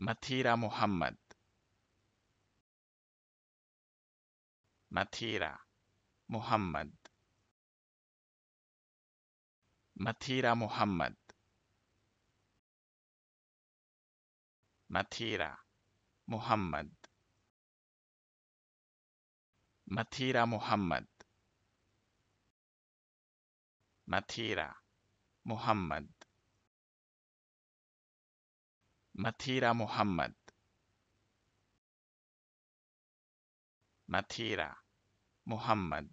Matira Muhammad. Matira Muhammad. Matira Muhammad. Matira Muhammad. Matira Muhammad. ماتيرا محمد ماتيرا محمد